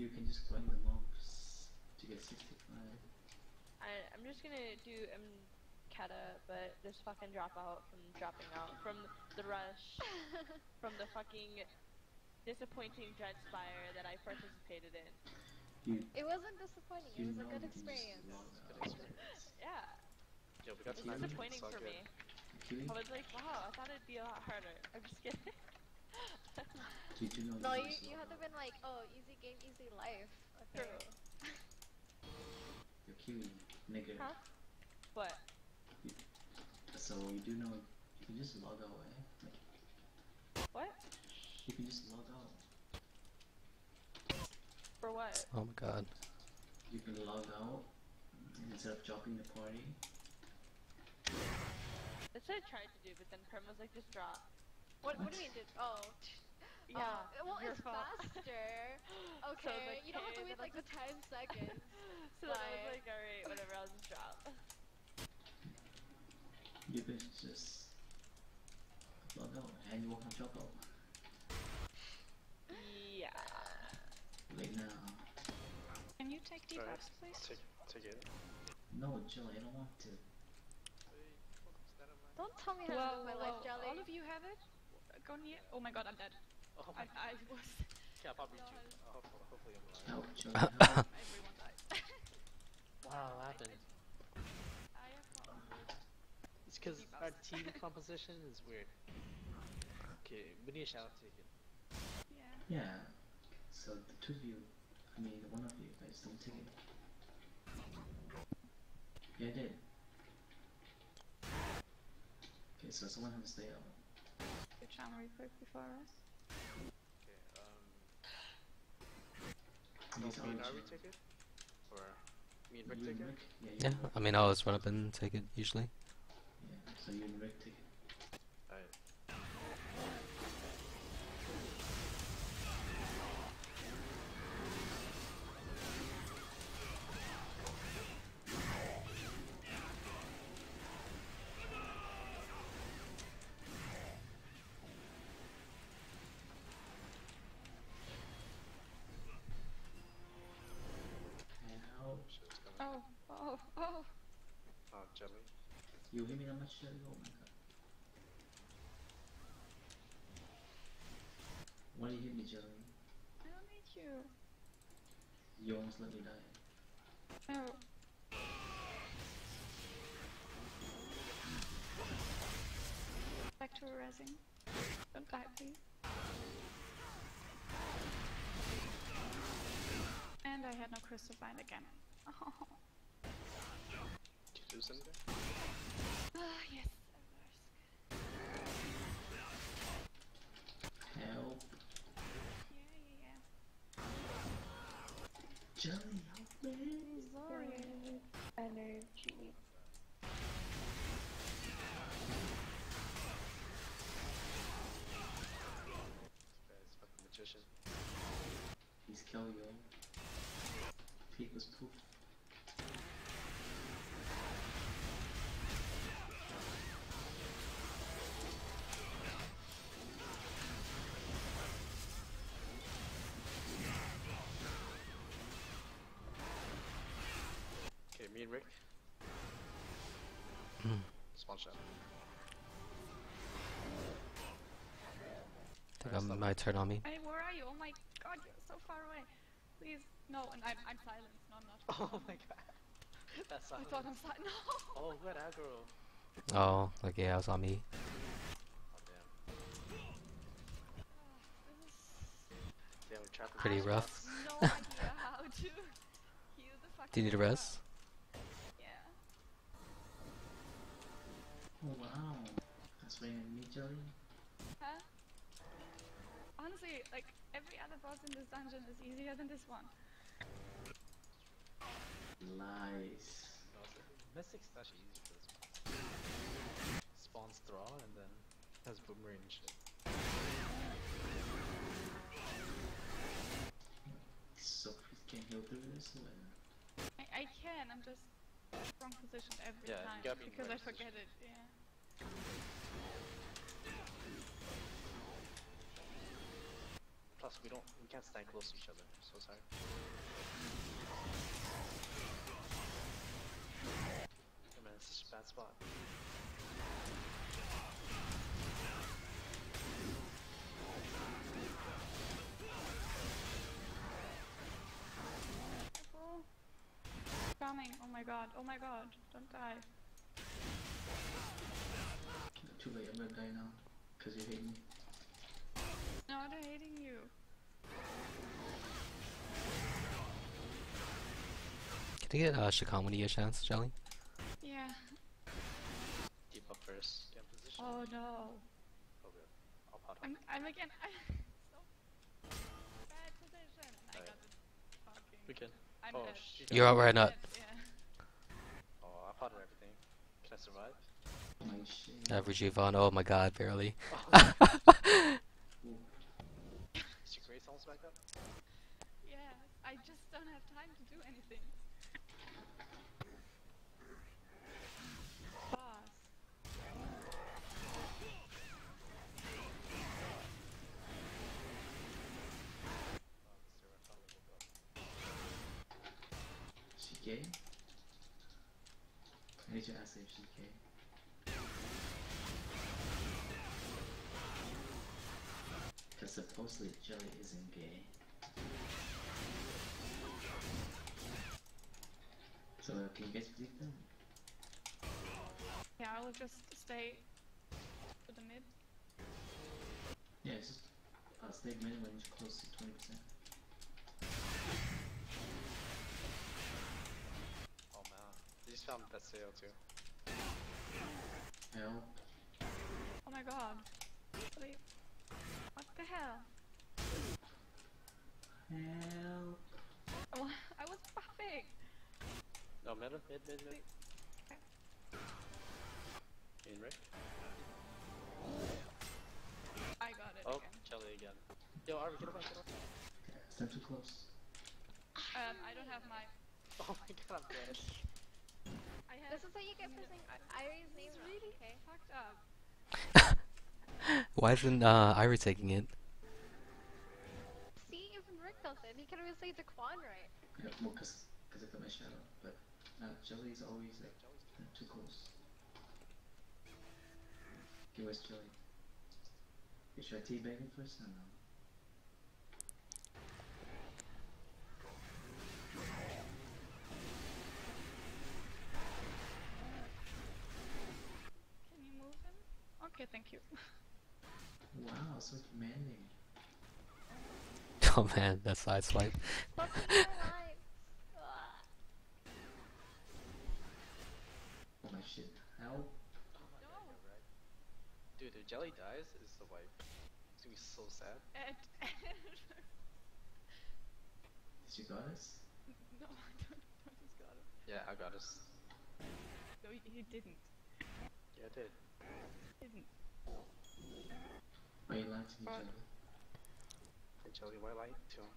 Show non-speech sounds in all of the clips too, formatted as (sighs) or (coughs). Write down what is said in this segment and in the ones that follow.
You can just grind the mobs to get 65. I, I'm just gonna do um, Kata, but just fucking drop out from dropping out from the rush, (laughs) from the fucking disappointing Dreadspire that I participated in. You, It wasn't disappointing. It was a good you can just experience. Good (laughs) experience. Yeah, Yo, we got it's disappointing for all me. good. I was like, wow, I thought it'd be a lot harder. I'm just kidding. (laughs) did you know No, you you, can just you log had to out? been like, oh, easy game, easy life. Okay. True. Your Kiwi, nigga. Huh? What? So you do know you can just log out, eh? Like, What? you can just log out. For what? Oh my god. You can log out instead of dropping the party. That's what I tried to do, but then Prim was like, just drop. What, what do you mean, did? Oh. (laughs) Yeah. Oh, well, your it's fault. faster. (laughs) So I was Okay, like, you don't have to wait like the 10 (laughs) seconds. So then I was like, alright, whatever, I'll just drop. You can just log out and you won't have dropout. Yeah. Right now. Can you take Alright, debuffs, please? Take, take it. No, Jill, I don't want to. Don't tell me how to live my life, Jelly. all of you have it? Go near. Oh my god, I'm dead. Oh I, my I was. Yeah, I'll probably too. (laughs) Ho- hopefully I'm alive. Help, Jill. Everyone (laughs) died. Wow, what happened? (laughs) I have. It's because our team composition is weird. Okay, we need a shout out to it. Yeah. Yeah. So the two of you, I mean one of you guys don't take it. Yeah, I did. Okay, so someone has to stay out. Good charm quick before us. Okay, um. These me and are Ari Jill. take it? Or me and Rick take it? Yeah, Yeah. I mean, I'll just run up and take it usually. Yeah, so you and Rick take it. You hit me that much, Jelly? Oh my god. Why do you hit me, Jelly? I don't need you. You almost let me die. No. Back to resin. Don't die, please. And I had no crystal bind again. Oh. (laughs) Did you lose anything? Ah, yes. Help. Yeah, yeah, Jelly, help me. Sorry. Energy. This guy's fucking magician. He's kill you. Pete was poop. Okay, me and Rick. Hmm. Small shot. I think I might turn on me. Hey, where are you? Oh my god, you're so far away. Please. No, and I'm, I'm silenced. No, I'm not. (laughs) Oh my god. (laughs) That's I thought I'm silent. (laughs) No! Oh, good aggro. Oh, like yeah, it was on me. Oh damn. Damn, we trapped him Pretty rough. No idea how to heal the fucking Do you need a boss. res? Yeah. Oh wow. That's why you me, Jelly. Huh? Honestly, like, every other boss in this dungeon is easier than this one. Nice. No, the- Mystic's actually easy for this one. Spawns Thrall and then has Boomerang and shit. So Chris can heal through this one. I, I can, I'm just wrong position every Yeah, time gotta be in the because I right forget it. Yeah. Plus Plus, we don't, we can't stand close to each other. So sorry. Oh man, it's such a bad spot. Careful. Coming. Oh my god. Oh my god. Don't die. Too late, I'm gonna die now. Cause you hate me. No, they're hating you. Can I get uh, Shikam when you get a chance, Jelly? Yeah. Keep up first. Get in position. Oh no. Oh. I'll pot I'm. I'm again. (laughs) I'm so bad position. I got this fucking. We can. I'm Oh, dead. shit. You're out right I'm Yeah. Oh, I potted everything. Can I survive? Oh my shit. Uh, oh my god, barely. Ooh. (laughs) (laughs) Is your grace almost back up? Yeah. I just don't have time to do anything. Boss. Sarah finally woke up. She gay? I need to ask if she's gay. Cause supposedly Jelly isn't gay. So uh, can you guys believe them? Yeah, I'll just stay to the mid. Yeah, it's just uh, stay minimum when you're close to twenty percent. Oh man. They just found that sale too. Help. Oh my god. Wait. What the hell? Help. Oh, I was buffing. No, mid, mid, mid, mid. In Rick? I got it Oh, again. Jelly again. Yo, Arby, get away, get away. Okay, step too close. Um, I don't have my. (laughs) Oh my god, I'm dead. I have. This is how you get pressing Irie's name wrong, really okay? fucked up. Why isn't uh, Irie taking it? See, even Rick does it. He can always say Daquan right. Yeah, well, cause, cause I got my shadow, but uh, Jelly's always like uh, too close. Okay, where's Jelly? Okay, should I teabag him first? No, no. Can you move him? Okay, thank you. (laughs) Wow, so commanding. (laughs) Oh man, that side swipe. Fuck my life. Ugh. Oh my shit. Help. Dude, if Jelly dies, it's the wipe. It's gonna be so sad. Ed. Did you got us? (laughs) no, I don't. I just got it. Yeah, I got us. No, he, he didn't. Yeah, I did. Didn't. Are you lying to me, Fuck. Jelly? Hey, Jelly, why light to him?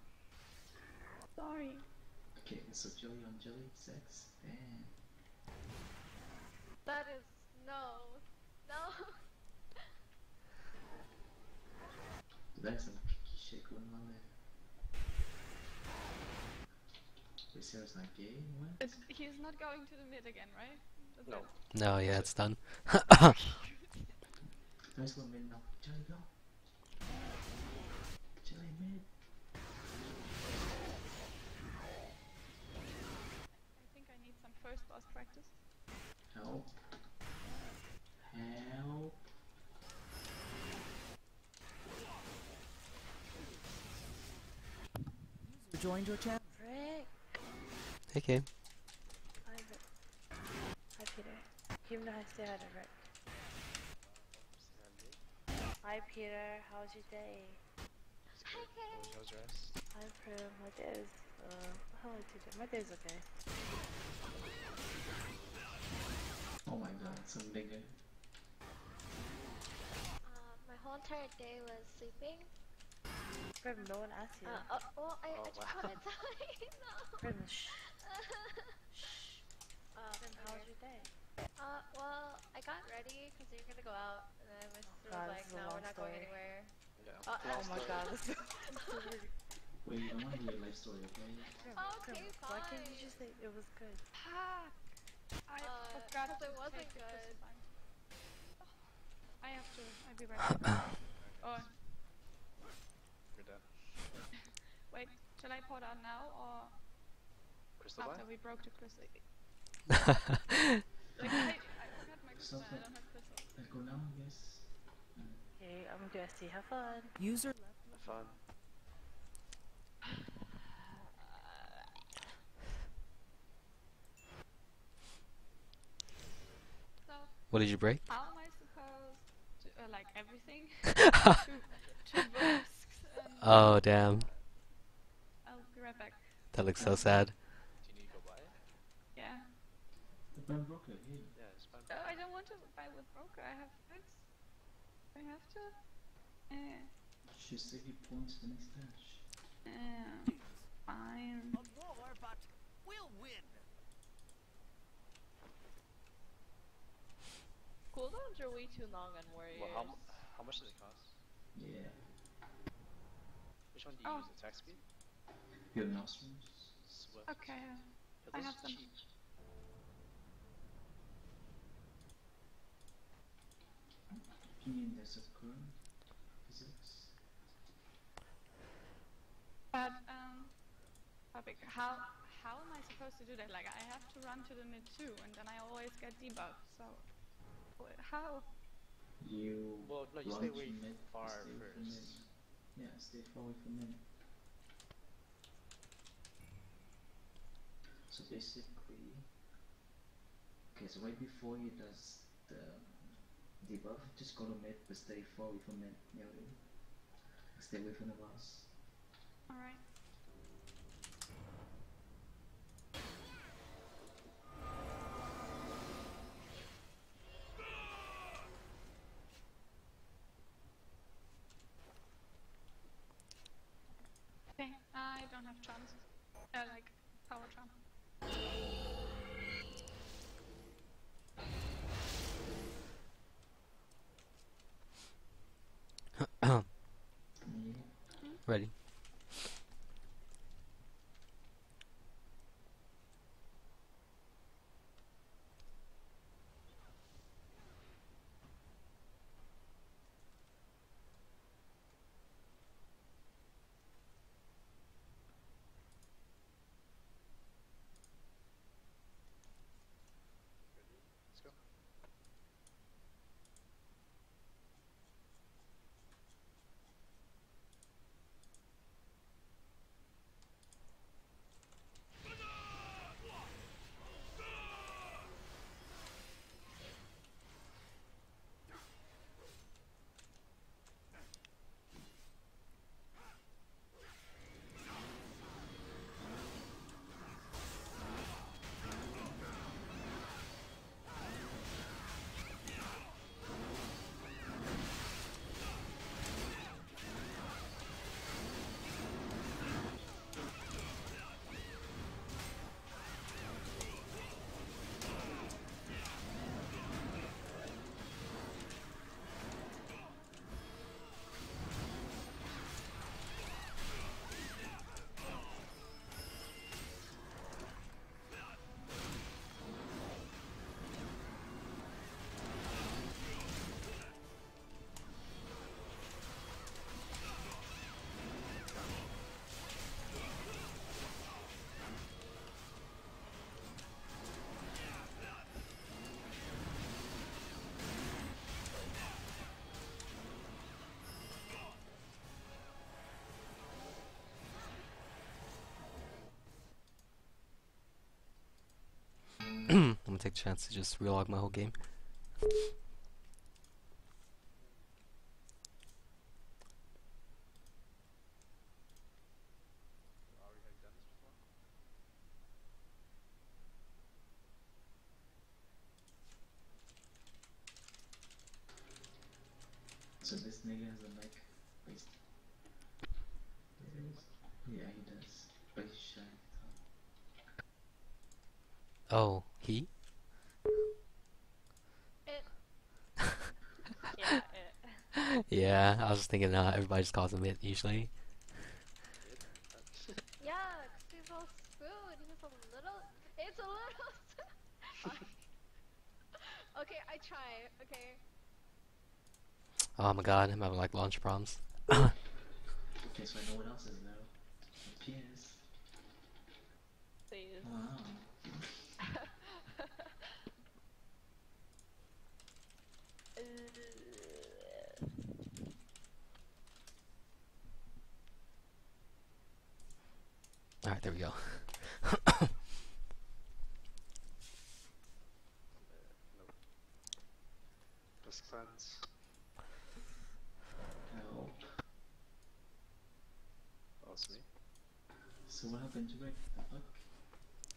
Sorry. Okay, so Jelly on Jelly, sex, and That is no, no. there's some shit going on there. Wait, Sarah's not gay? What? It's, he's not going to the mid again, right? That's No. it. No, yeah, it's done. (laughs) (laughs) Nice little mid now. Jelly, go. Practice. Help. Help. Joined your channel. Rick. hey, Kim. Hi, Rick. Hi, Peter. You know how to say hi Rick. Hi, Peter. How's your day? Hi, How was yours? Hi, Prim. My day is, uh, how was your day? My day's okay. Oh my god, some nigga. Uh, my whole entire day was sleeping. Prim, no one asked you. Uh, oh, well, I, Oh, I just wow. wanted to (laughs) let you know. Prim, shh. (laughs) uh, Prim, how was your day? Uh, well, I got ready because we were gonna go out, and then Mr. God, was like, this is "No, we're not going anywhere." Yeah. Uh, oh Lost my god, this is (laughs) Wait, I want to hear your life story, okay? Okay, Why can't you just say it was good? Fuck! I Uh, forgot 'cause to it wasn't good. I have to. I'll be right (coughs) back. oh, You're dead. (laughs) wait. Shall I pour that now or Crystal after Light? we broke the crystal? (laughs) Like I, I forgot my crystal. Stop I don't have crystal. Let's go now, I guess. Okay, I'm gonna see. Have fun. User Have fun. So What did you break? how am I supposed to uh, like everything? (laughs) (laughs) two, two. And Oh damn, I'll be right back. that looks so sad. Do you need to go buy it? Yeah. The burn broker, here. Yeah, it's fine. Oh, I don't want to buy with broker. I have books. I have to. Eh. Should save you points the next dash. Eh. Fine. war, but we'll win. Cooldowns are way too long on warriors. Well, how, how much does it cost? Yeah. Which one do you Oh. use? Attack speed? Your nostrils. Swift? Okay. Yeah, I have are them. cheap. Opinion there's a current physics. But um, topic. How how am I supposed to do that? Like I have to run to the mid two, and then I always get debuffed. So wh- how? You Well, no, you stay to way mid, far stay away from first. mid. Yeah, stay far away from mid. So basically, okay, so right before he does the debuff, just go to mid, but stay far away from mid. Yeah, really. Stay away from the boss. All right. Don't have charms. Uh, like power charm. (coughs) Ready? Take a chance to just relog my whole game. Already have you done this before? So this nigga has a mic based. Yeah, he does. But he's shy. Oh, he? It. yeah, it, Yeah, I was just thinking uh, everybody just calls him mid usually. (laughs) Yeah, he's all. He's a little. It's a little. (laughs) (laughs) okay, I try. Okay. Oh my god, I'm having like launch problems. Okay, so I know what else is though. Pierce. Please. Wow. Uh, Alright, there we go. nope. Just cleanse. Help. Oh, it's me. So what happened to Rick? The fuck?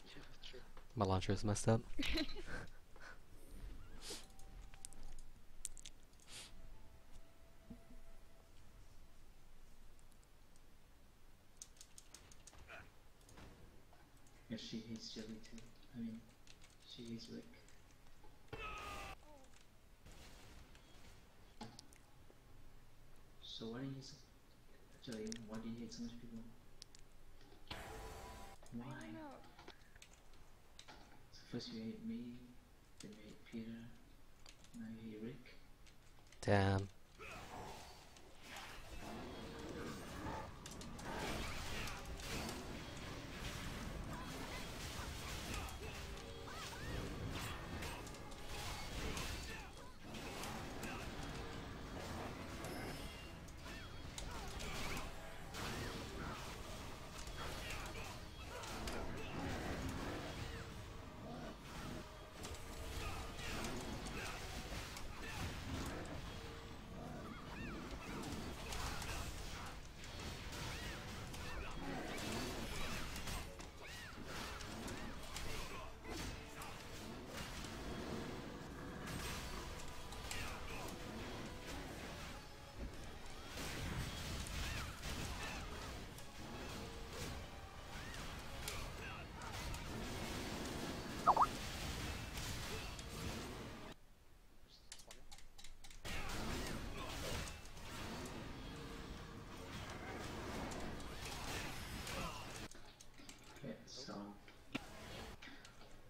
Yeah, true. My launcher is messed up. (laughs) Yeah, she hates Jelly too. I mean, she. So why do you hate so Jelly, why do you hate so much people? Why? So first you hate me, then you hate Peter, now you hate Rick. Damn.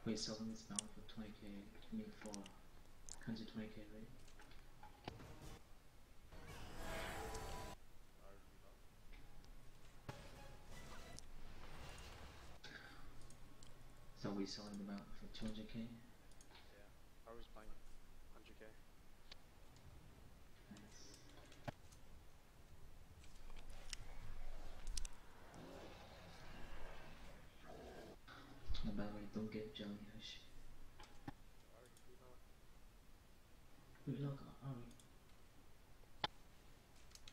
We're selling this now for 20k, I mean for 120k, right? So we're selling them out for 200k? I was buying 100k. Nice. Oh, by the way, don't get jellyfish. Relock, alright.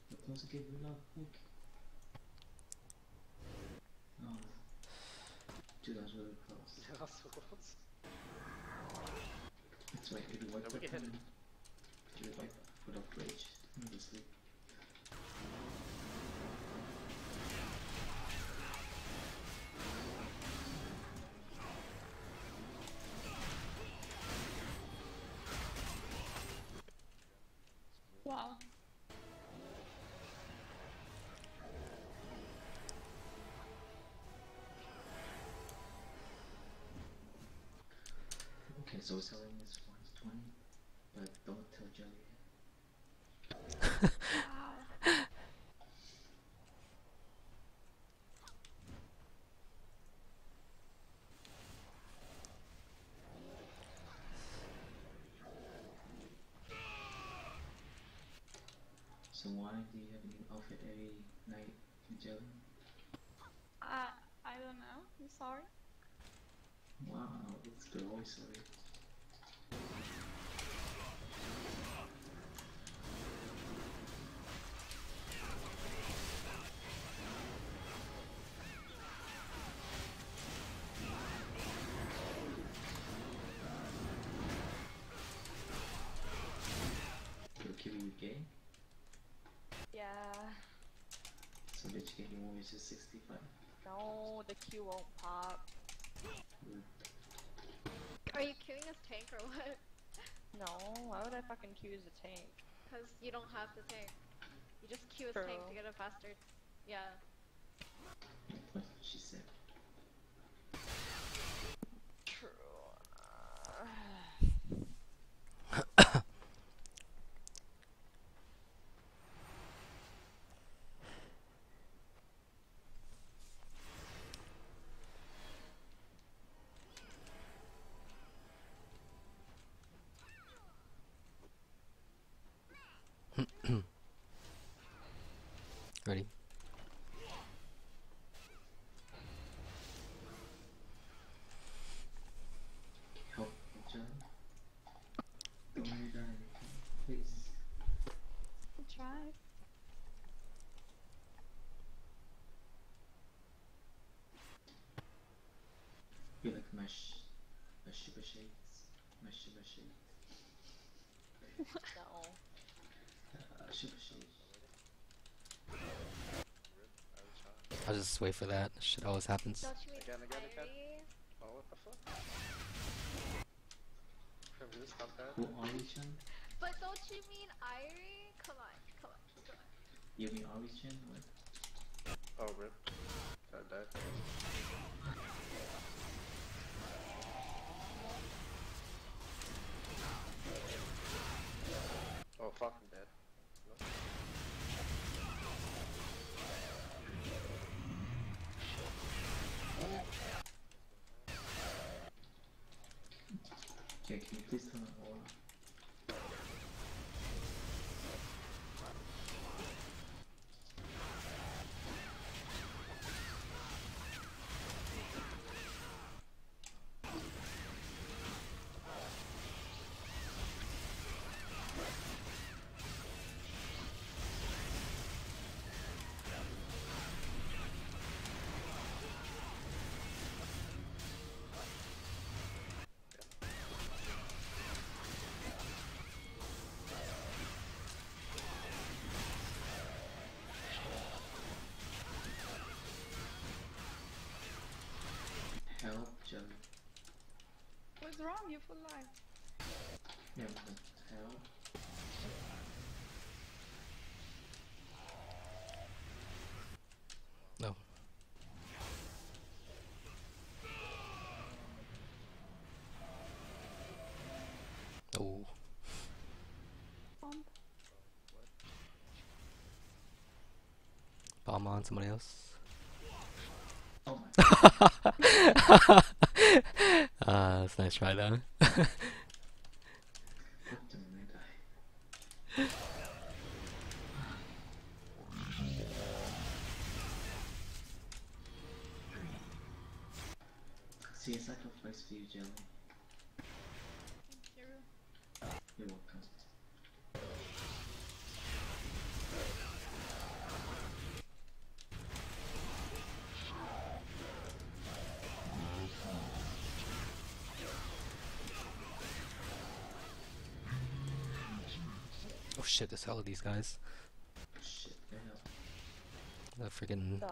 You're close to get relock, quick. Oh. Dude, that was really close. (laughs) Yeah, that's close. That's right, if you wipe we that can hit time, do it like without rage. I'm gonna so selling this one's 20, but don't tell Jelly. Wow. So why do you have a new outfit every night, Jelly? Uh, I don't know. I'm sorry. Wow, it's the voice of it. Yeah. so bitch getting warriors is 65. No, the Q won't pop. Are you queuing as tank or what? No, why would I fucking queue as a tank? Because you don't have the tank. You just Q his tank to get it faster. Yeah. That's what she said. True. Ready? Help each other. Don't let me die, please. Try. Be like my sh- my Shiba shades. My Shiba shades. No. Shiba shades. I'll just wait for that. Shit always happens. Don't you mean Again, again, again. Oh, what the fuck? Have you stop that? Who are you, Chan? But don't you mean Irie? Come on, come on, come on. You mean Ari Chan? What? Oh, rip. Got that. Please turn What's wrong? You full life. Yeah, what the hell? No. Oh. Bomb. Bomb on somebody else. Oh my (laughs) (laughs) (laughs) that's nice try though. (laughs) shit, there's hell of these guys. Shit, the hell. The freaking. The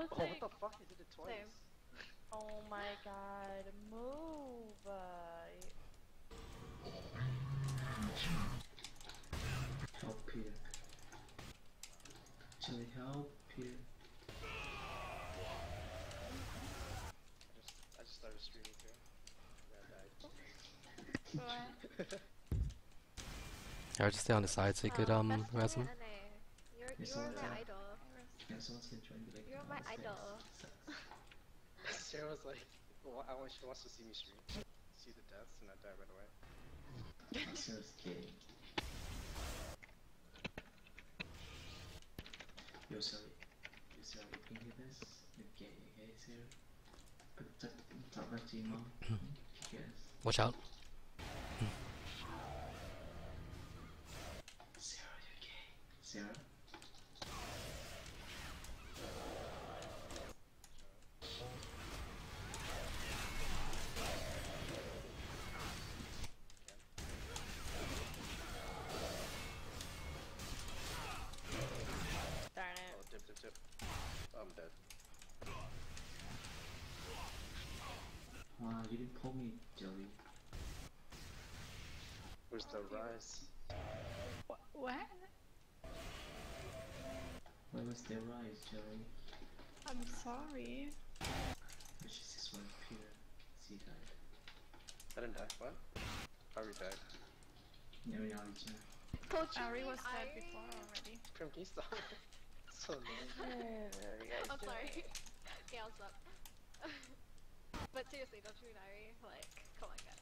Well, Oh, like, what the fuck? He did it twice. Same. oh my god, move. Uh, Help, Peter. Jelly, help, Peter. I just, I just started streaming too. Yeah, I died. Go ahead. Just stay on the side so you could Oh, um best res friend him. You're, you're I'm my idol. Yeah, someone's gonna try and You're my idol. (laughs) Sarah was like, well, I want, she wants to see me stream. See the deaths and I die right away. Sarah's gay. Yo, Sally. Yo, Sally, can you hear this? Okay, okay, Sarah? Put the top left to your mom. Yes. Watch out. Sarah, you're gay. Sarah? Where's the rise? Wh- What? Where was the rise, Joey? I'm sorry. But she just one up here. She died. I didn't die. What? Ari died. No, no, it's not. Coach, you Ari was dead Ari? before already. Prim, can you stop? so annoying. (laughs) (laughs) I'm sorry. (laughs) yeah, what's up? but seriously, don't you mean Ari? Like, come on, guys.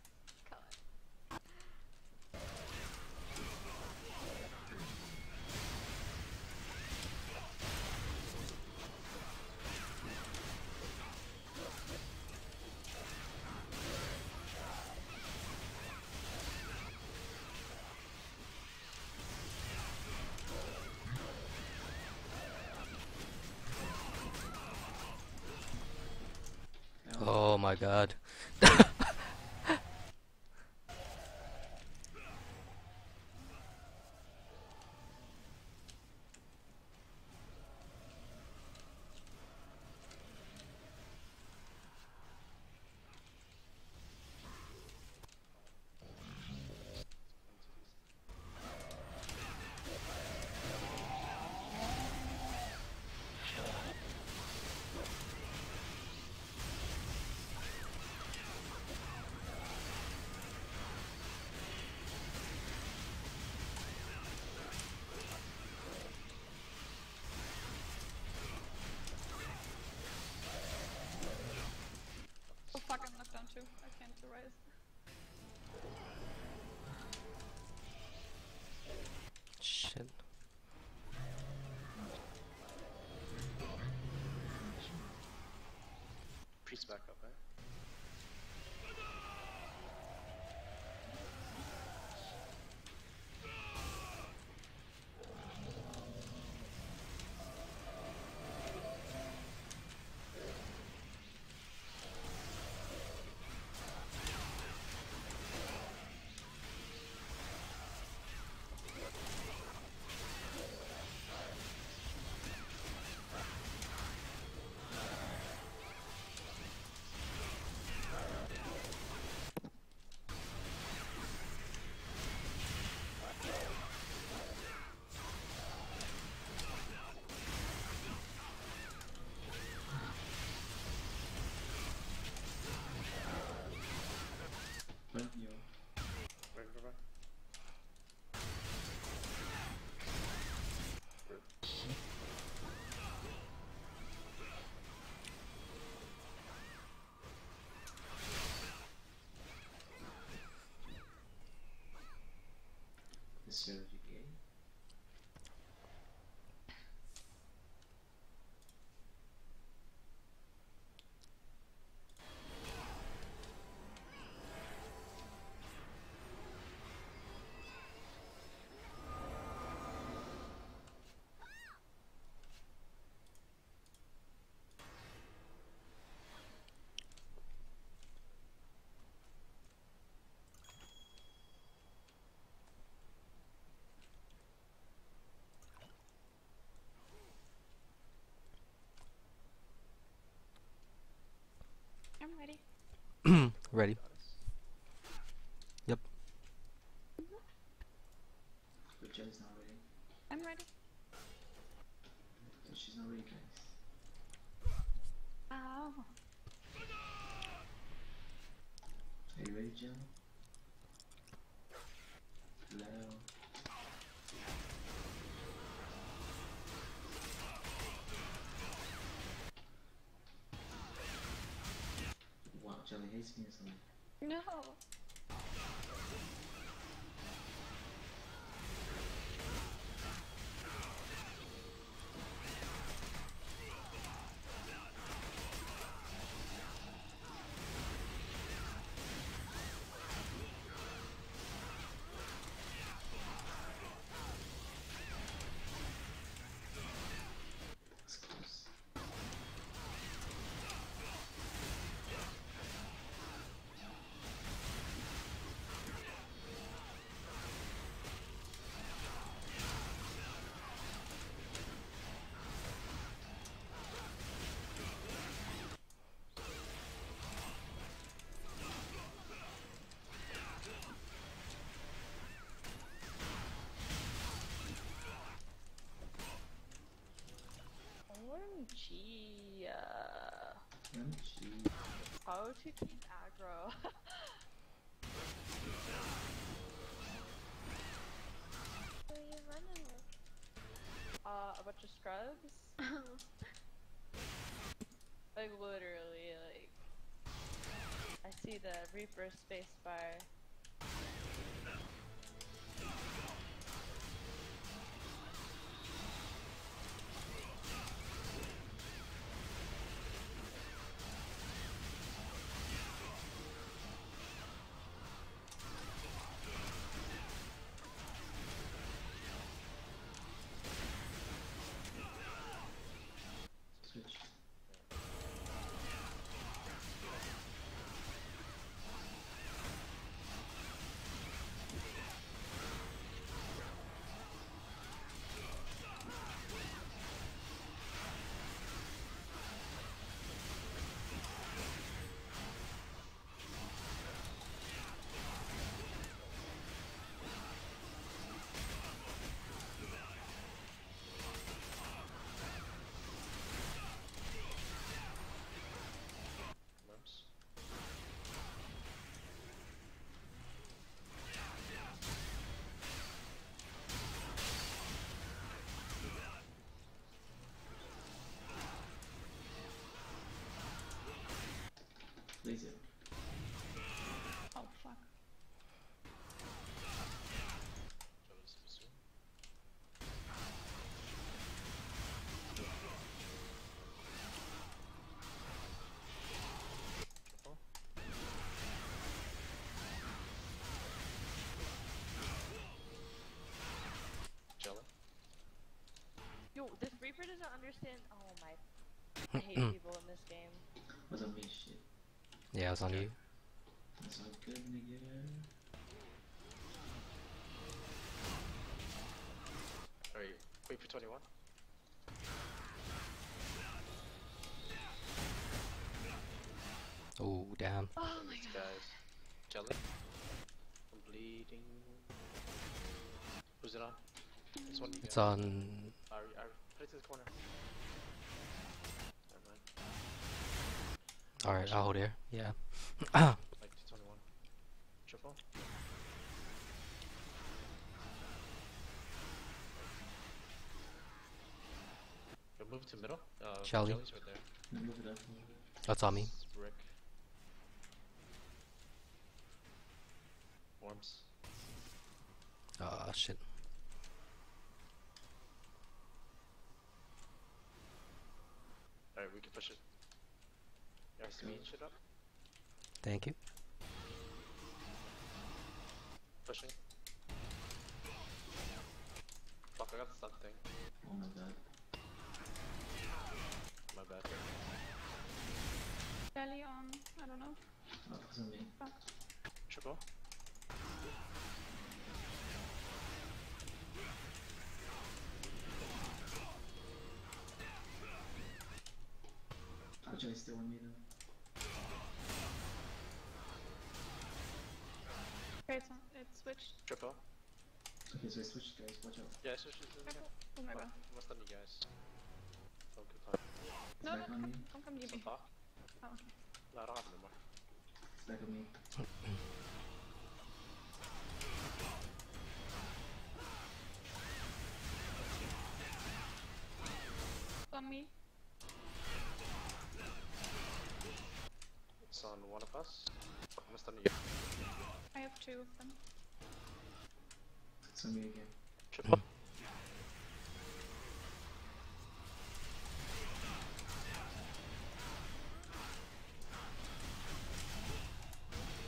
My god. (laughs) Ready. Yep. But Joey's not ready. I'm ready. So she's not ready, guys. Ow. Are you ready, Joe? Hello. Something. No. Chia. How to keep aggro. Who are you running with? uh, a bunch of scrubs. (laughs) Like literally, like I see the Reaper spacebar. Switch. Laser. Oh fuck. Jealous pursuit. Triple. Jello. Yo, this Reaper doesn't understand. Oh my. I hate (clears throat) people in this game. Was on me shit. Yeah, it's on you. That's all good, nigga. Alright, wait for 21. Oh, damn. Oh my These god. guys. Jelly. I'm bleeding. Who's it on? This one you It's got. on. Ari, Ari, put it to the corner. Alright, I'll hold here. Yeah. Like to 21. Triple. Move to middle. Uh, Shelly. Right there. Move it up. That's on me. This is Rick. Worms. Oh, shit. Alright, we can push it. Yeah, speed shit up. Thank you. Pushing. Fuck, I got the stun thing. Oh my god. My bad. Belly on. Um, I don't know. Oh, was on me. Triple. Which I still on me though. Switched. Triple. Okay, so I switched guys, watch out. Yeah, switch it to the Careful. Oh my god. I'm gonna you guys. Oh, good No, no, come, come, come, give Some me. talk. Oh, okay. No, I don't have it anymore. It's back on me. On me. It's on one of us. Fuck, I'm gonna stun you. I have two of them. It's on me again. Triple.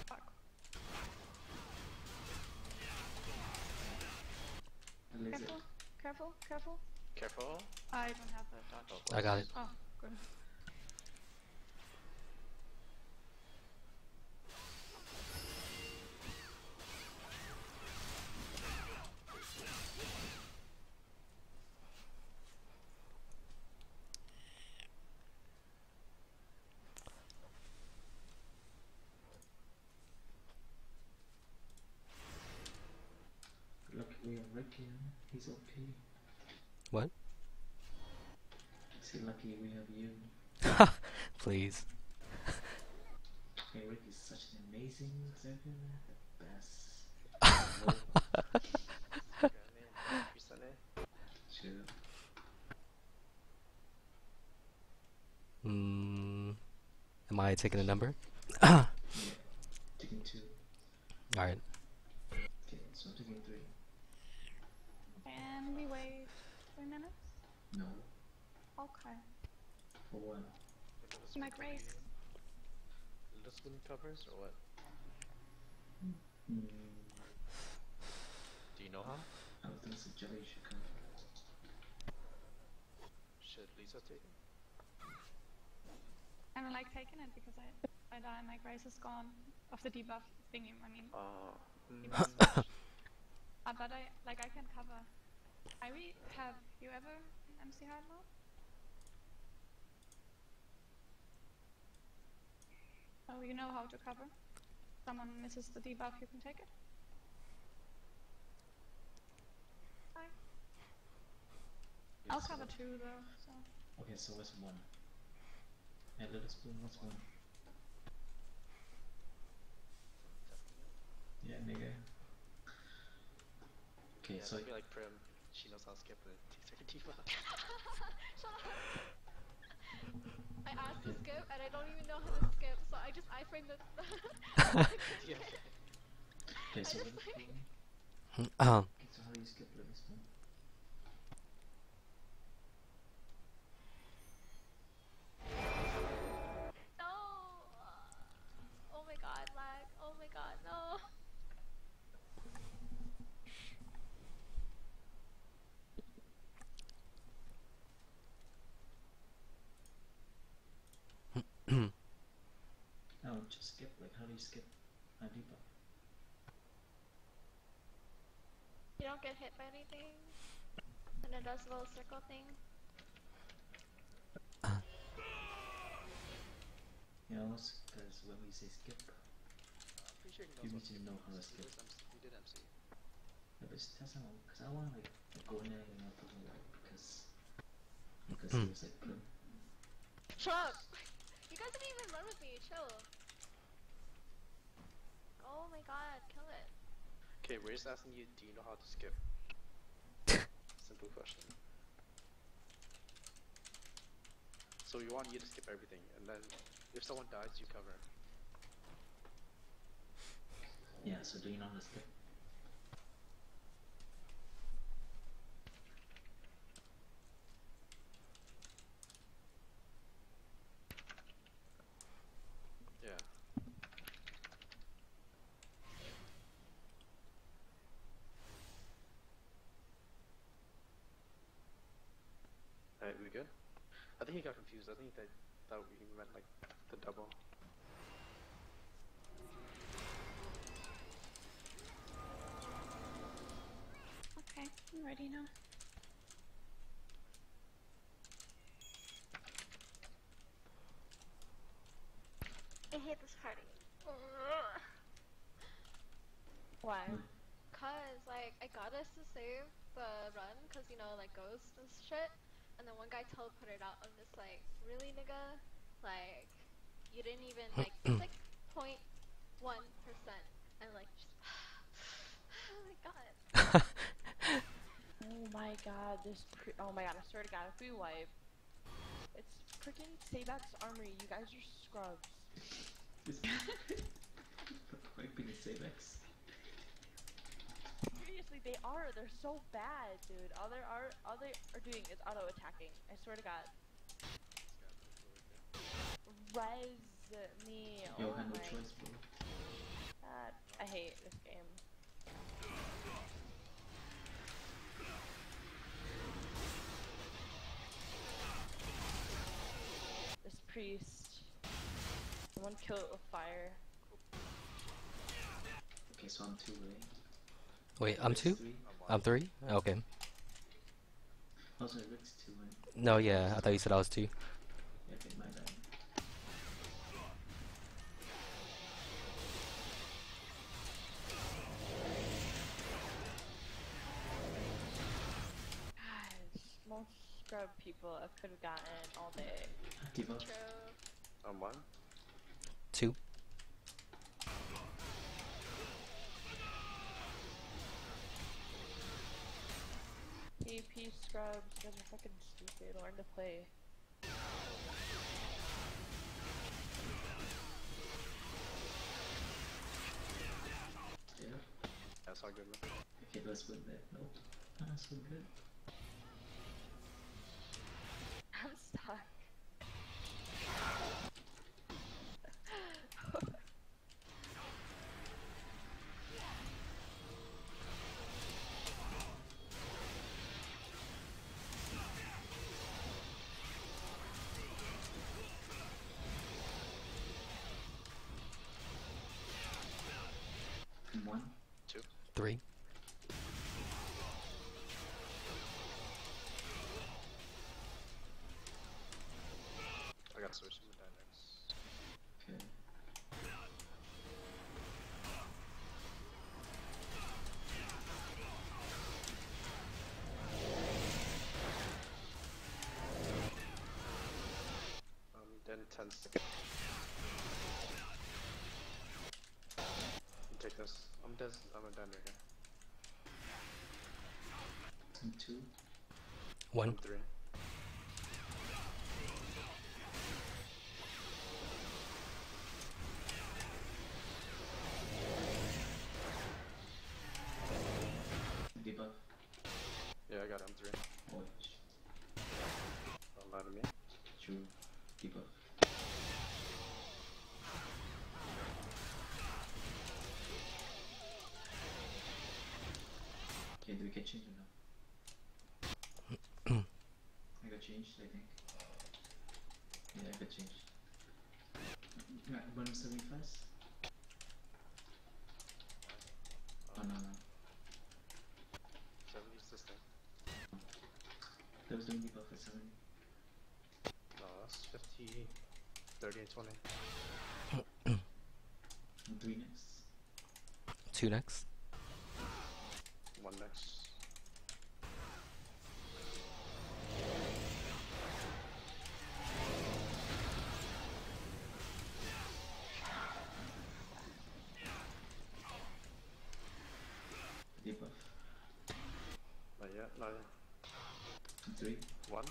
Fuck. Careful, careful, careful. Careful. I don't have a dodge. Oh, I got it. Oh, good. Luckily I'm Rick here. He's OP. What? See, lucky we have you. (laughs) Please. Hey, Rick is such an amazing server, the best. Well, Sure. Mm, am I taking a number? Yeah. Taking two. Alright. Okay, so I'm taking three. Can we wait three minutes? No. Okay. For one. To make race. Lisbon covers or what? Mm, Do you know how? I would think so Jelly should come. Should Lisa take it? I don't like taking it because I, I die, my grace is gone. Of the debuff thingy, I mean. Oh. (laughs) Uh, but I, like, I can cover. Ivy, have you ever MC hard mode? Oh, you know how to cover? Someone misses the debuff, you can take it? Fine. I'll cover so- two though, so. Okay, so what's one? And little spoon, what's one? Yeah, nigga. Okay, yeah, so I feel like Prim, she knows how to skip the T30 (laughs) (laughs) Shut up. I asked to skip and I don't even know how to skip, so I just iframe the. Yeah. okay, so I just like- spoon. Um, Okay, so how do you skip little spoon? No, skip. Like, how do you skip a debuff? You don't get hit by anything. And it does a little circle thing. You know, because when we say skip, I'm pretty sure he You knows need to know how how to to skip. skip. Did MC. yeah, but it's- that's not because I want to like go in there and not put like because because hmm. it was like prim. Shut up! You guys didn't even run with me, chill. Oh my god, kill it. Okay, we're just asking you, do you know how to skip? (laughs) Simple question. So we want you to skip everything, and then if someone dies, you cover. Yeah, so do you know how to skip? Yeah. Alright, we good? I think he got confused. I think they thought we meant like the double. Okay, I'm ready now. I hate this party. (laughs) Why? Cause like I got us to save the run, cause you know like ghosts and shit, and then one guy teleported out. I'm just like, really, nigga? Like, you didn't even like it's like point one percent, and like, just, (sighs) oh my god. (laughs) Oh my god, this pre- oh my god, I swear to god, if we wipe, it's freaking Sabex armory, you guys are scrubs. (laughs) Wiping the save X. Seriously, they are, they're so bad, dude. All they are, all they are doing is auto-attacking, I swear to god. Res me, Yo, oh my choice, bro. god, I hate this game. This priest, one kill it with fire. Okay, so I'm two, right? Wait, I'm two? I'm three? Okay. Oh, sorry, Rick's two. No, yeah, I thought you said I was two. Yeah, okay, my bad. Guys, most scrub people I could have gotten all day. Debuff. True. On one. PvP scrubs, you guys are fucking stupid. Learn to play. Yeah. That's all good, man. Okay, let's win that. Nope. That's so good. I got switch to die next. Okay. Um, then 10 seconds. Take this. I'm dead. I'm a down right here. Two. Two. One. I'm three. Okay, do we get changed or no? I got changed, I think. Yeah, I got changed. Right, one seventy first? Oh no no. Seven is this. That was doing debuff at seventy. No, that's 50, 30, and 20. Three next. Two next. One next. Debuff. And three. One.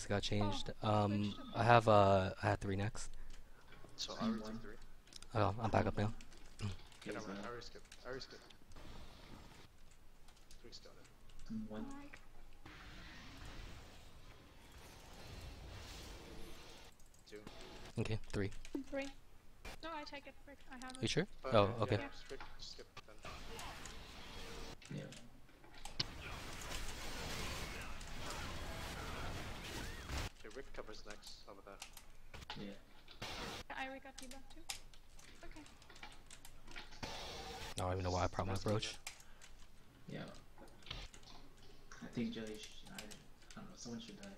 Oh, it got changed. Um, I have uh, I had three next. So I already One. took three. Oh, I'm back up now. Okay, Get so. I already skipped. I already skipped. Three started. and one. Two. Okay, three. Three. No, I take it. I have You sure? Oh, okay. Yeah, skip, skip. Yeah. Okay, Rick covers next. How about that? Yeah. I already got debuff too. Okay. I don't even know why I brought my Nice approach. Yeah. I think Jelly should, I, I don't know, someone should die.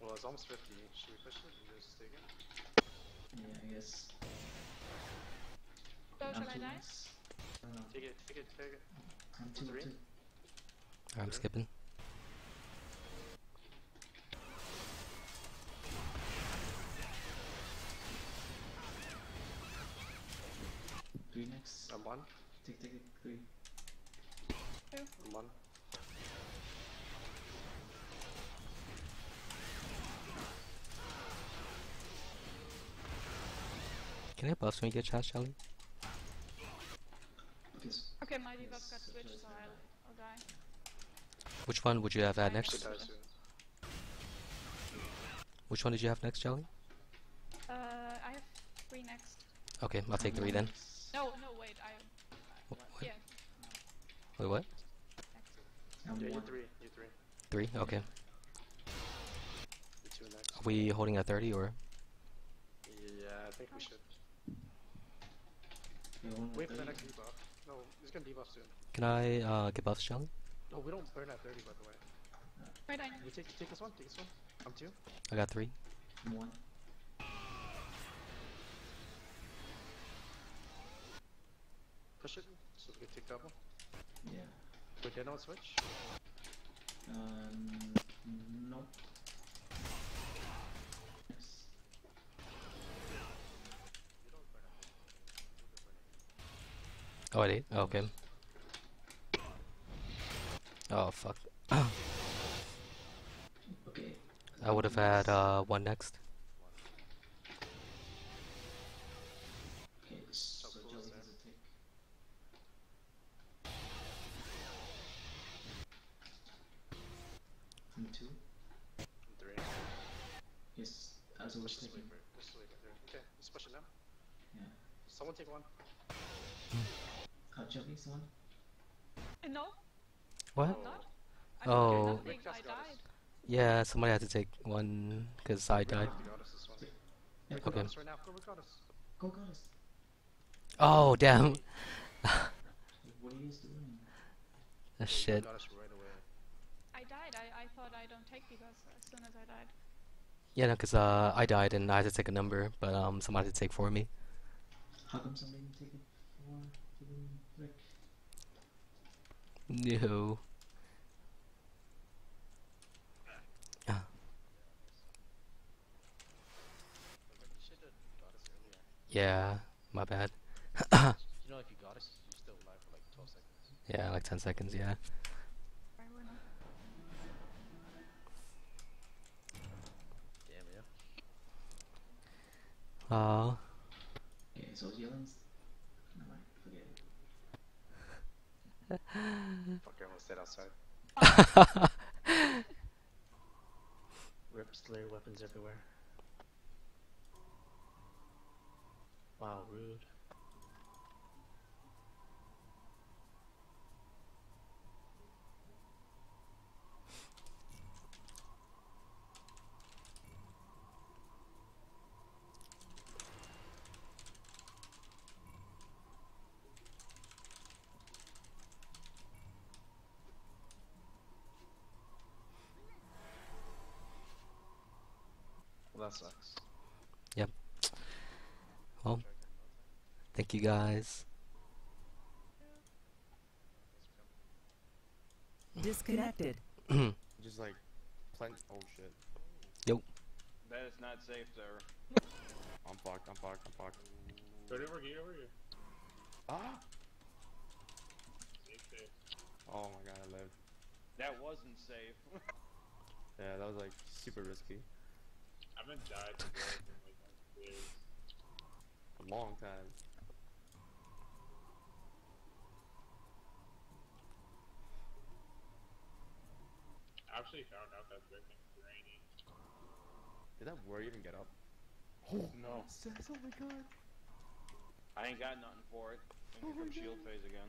Well, it's almost 50. Should we push it and just take it? Yeah, I guess. So I'm I two die? next. I don't know. Take it, take it, take it. I'm two, Three? two. I'm skipping. One. Take, take it. Three. I'm one. Can I buff when you get chest, Charlie? Okay. s- Okay, my debuff yes, got switched, so I'll, die. I'll die. Which one would you have had I Should next? Which one did you have next, Charlie? Uh, I have three next. Okay, I'll take three then. Wait. I. Wh- Yeah, Wait, what? I'm Yeah, you one. three. You three. Three? Okay. You two next. Are we holding at 30 or? Yeah, I think we should. Yeah, one Wait for the thirty. next debuff. No, he's gonna debuff soon. Can I uh, get buffs, Shelly? No, we don't burn at 30 by the way. Wait, I You take take this one, take this one. I'm two. I got three. One. Push it, so we can take double. Yeah. Wait, they don't switch? Um, no. Yes. Oh, I did? Okay. Oh, fuck. (coughs) Okay. I would have had uh, one next. Okay, so cool Jolly is that? has a tick. Me too. Three. Yes, as I was Push this way, taking. bro. Push this way, go there. Okay, let's push it now. Yeah. Someone take one. Uh, Jolly, someone? Uh, no, What? not. I Oh. did nothing. Rick I just got us. died. Yeah, somebody had to take one because I died. We got us this one. Yeah, Okay. got right now. Go, we got us. Go. Oh, damn. What (laughs) are you guys doing? Ah, Shit. Got us right away. I died. I, I thought I don't take debuffs as soon as I died. Yeah, no, because uh, I died and I had to take a number, but um, somebody had to take for me. How come somebody didn't take it for freaking No. Ah, You should have got us earlier. Yeah, my bad. You know, if you got us, you're still alive for like 12 seconds. Yeah, like 10 seconds, yeah. I. Damn, yeah. Uh, Okay, so Yellen's. Never mind, forget it. (laughs) Fuck, I almost stayed outside. (laughs) Rip Slayer weapons everywhere. Wow, rude. Well, that sucks. Thank you guys. Disconnected. (clears throat) Just like plenty. Oh shit. That is not safe, sir. (laughs) I'm fucked. I'm fucked. I'm fucked. Go over here, over here. Ah! Safe, safe. Oh my god, I lived. That wasn't safe. (laughs) Yeah, that was like super risky. I haven't died before in like. A long time. I actually found out that Rick is raining. Did that warrior even get up? Oh (gasps) no. Says, oh my god. I ain't got nothing for it. Think Oh my from shield phase again.